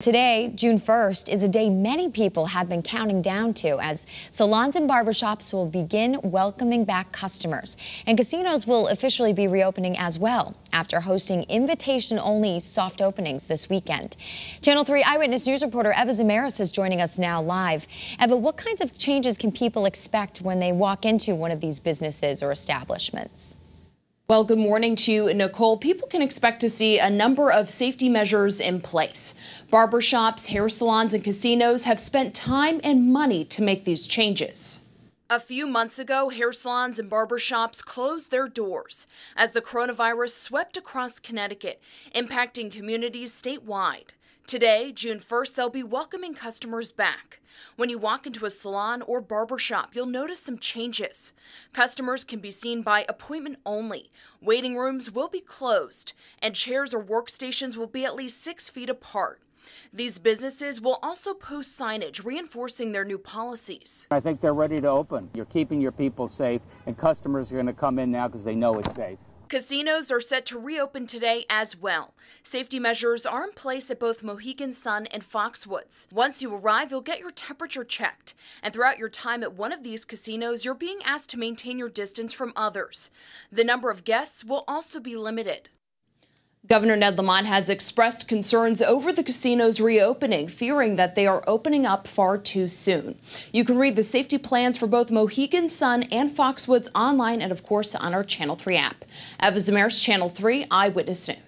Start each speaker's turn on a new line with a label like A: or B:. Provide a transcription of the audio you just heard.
A: Today, June 1st, is a day many people have been counting down to as salons and barbershops will begin welcoming back customers. And casinos will officially be reopening as well after hosting invitation-only soft openings this weekend. Channel 3 Eyewitness News reporter Eva Zamaris is joining us now live. Eva, what kinds of changes can people expect when they walk into one of these businesses or establishments?
B: Well, good morning to you, Nicole. People can expect to see a number of safety measures in place. Barbershops, hair salons, and casinos have spent time and money to make these changes. A few months ago, hair salons and barbershops closed their doors as the coronavirus swept across Connecticut, impacting communities statewide. Today, June 1st, they'll be welcoming customers back. When you walk into a salon or barbershop, you'll notice some changes. Customers can be seen by appointment only. Waiting rooms will be closed, and chairs or workstations will be at least six feet apart. These businesses will also post signage reinforcing their new policies.
C: I think they're ready to open. You're keeping your people safe, and customers are going to come in now because they know it's safe.
B: Casinos are set to reopen today as well. Safety measures are in place at both Mohegan Sun and Foxwoods. Once you arrive, you'll get your temperature checked. And throughout your time at one of these casinos, you're being asked to maintain your distance from others. The number of guests will also be limited. Governor Ned Lamont has expressed concerns over the casino's reopening, fearing that they are opening up far too soon. You can read the safety plans for both Mohegan Sun and Foxwoods online and, of course, on our Channel 3 app. Eva Zamaris, Channel 3 Eyewitness News.